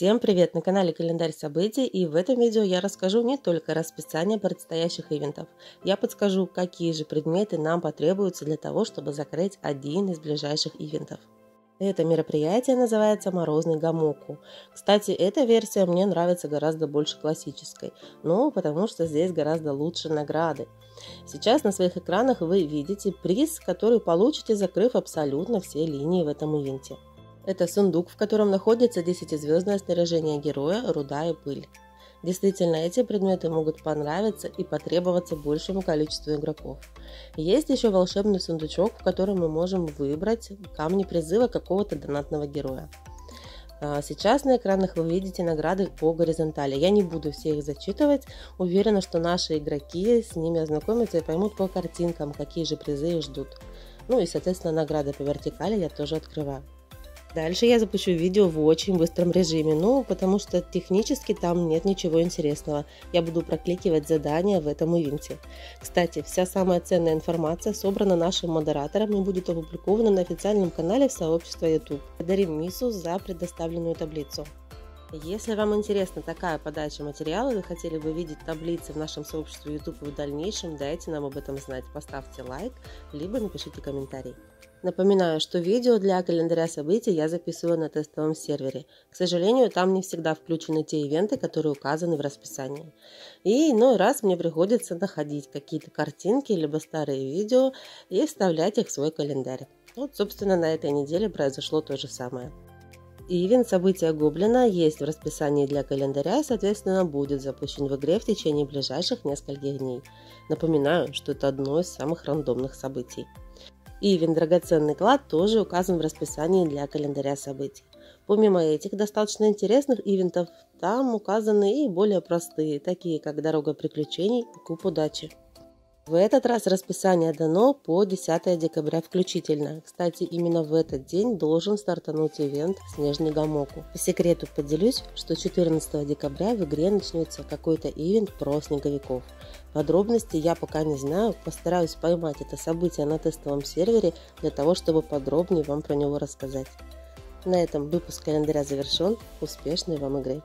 Всем привет! На канале Календарь событий и в этом видео я расскажу не только расписание предстоящих ивентов. Я подскажу, какие же предметы нам потребуются для того, чтобы закрыть один из ближайших ивентов. Это мероприятие называется «Морозный гамоку». Кстати, эта версия мне нравится гораздо больше классической, ну, потому что здесь гораздо лучше награды. Сейчас на своих экранах вы видите приз, который получите, закрыв абсолютно все линии в этом ивенте. Это сундук, в котором находится 10-звездное снаряжение героя, руда и пыль. Действительно, эти предметы могут понравиться и потребоваться большему количеству игроков. Есть еще волшебный сундучок, в котором мы можем выбрать камни призыва какого-то донатного героя. А, сейчас на экранах вы видите награды по горизонтали. Я не буду все их зачитывать. Уверена, что наши игроки с ними ознакомятся и поймут по картинкам, какие же призы их ждут. Ну и, соответственно, награды по вертикали я тоже открываю. Дальше я запущу видео в очень быстром режиме, ну, потому что технически там нет ничего интересного. Я буду прокликивать задания в этом ивенте. Кстати, вся самая ценная информация собрана нашим модератором и будет опубликована на официальном канале в сообществе YouTube. Благодарим Мису за предоставленную таблицу. Если вам интересна такая подача материала, вы хотели бы видеть таблицы в нашем сообществе YouTube в дальнейшем, дайте нам об этом знать. Поставьте лайк, либо напишите комментарий. Напоминаю, что видео для календаря событий я записываю на тестовом сервере. К сожалению, там не всегда включены те ивенты, которые указаны в расписании. И иной раз мне приходится находить какие-то картинки, либо старые видео и вставлять их в свой календарь. Вот, собственно, на этой неделе произошло то же самое. Ивент события Гоблина есть в расписании для календаря и, соответственно, будет запущен в игре в течение ближайших нескольких дней. Напоминаю, что это одно из самых рандомных событий. Ивент «Драгоценный клад» тоже указан в расписании для календаря событий. Помимо этих достаточно интересных ивентов, там указаны и более простые, такие как «Дорога приключений» и «Куб удачи». В этот раз расписание дано по 10 декабря включительно. Кстати, именно в этот день должен стартануть ивент «Снежный гамоку». По секрету поделюсь, что 14 декабря в игре начнется какой-то ивент про снеговиков. Подробности я пока не знаю, постараюсь поймать это событие на тестовом сервере для того, чтобы подробнее вам про него рассказать. На этом выпуск календаря завершен. Успешной вам игры!